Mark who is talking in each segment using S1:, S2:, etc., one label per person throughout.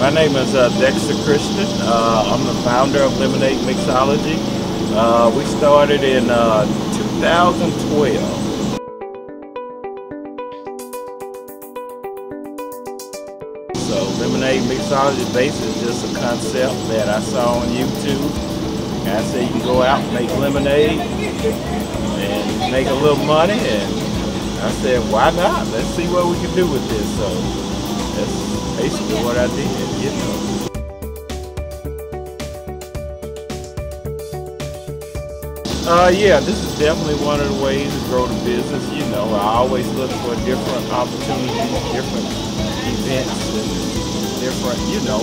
S1: my name is uh, Dexter Christian. Uh, I'm the founder of Lemonade Mixology. Uh, we started in uh, 2012. So Lemonade Mixology basically is just a concept that I saw on YouTube. And I said you can go out and make lemonade and make a little money and I said why not? Let's see what we can do with this. So basically what I did, you know. Uh, yeah, this is definitely one of the ways to grow the business. You know, I always look for different opportunities, different events, and different, you know,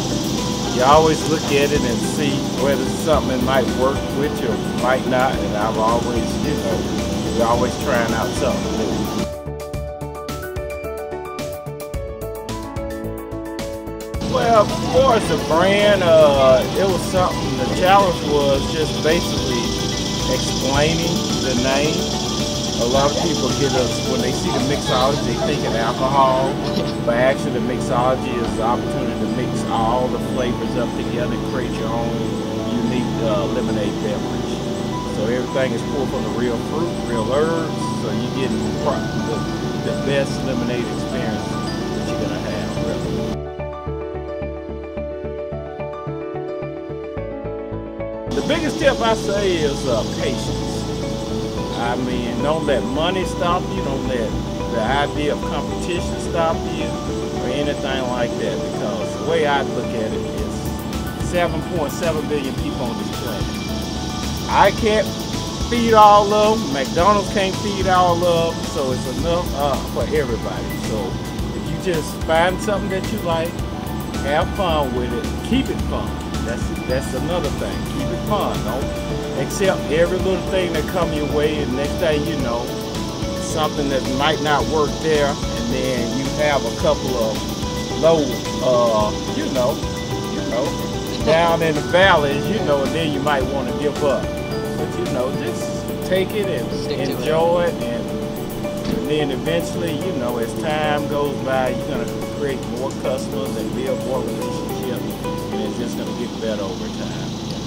S1: you always look at it and see whether something might work with you or might not. And I've always, you know, we're always trying out something new. Well, for as a brand, uh, it was something, the challenge was just basically explaining the name. A lot of people get us, when they see the mixology, they think of alcohol, but actually the mixology is the opportunity to mix all the flavors up together create your own unique uh, lemonade beverage. So everything is pulled from the real fruit, real herbs, so you get the, the best lemonade experience that you're going to have, really. The biggest tip I say is uh, patience. I mean, don't let money stop you. Don't let the idea of competition stop you or anything like that. Because the way I look at it is 7.7 billion people on this planet. I can't feed all of them. McDonald's can't feed all of them. So it's enough uh, for everybody. So if you just find something that you like, have fun with it, keep it fun. That's that's another thing. Keep it fun. Don't accept every little thing that come your way, and next thing you know, something that might not work there, and then you have a couple of low, uh, you know, you know, down in the valleys, you know, and then you might want to give up. But you know, just take it and enjoy it, and, and then eventually, you know, as time goes by, you're gonna create more customers and build more relationships just going to get better over time.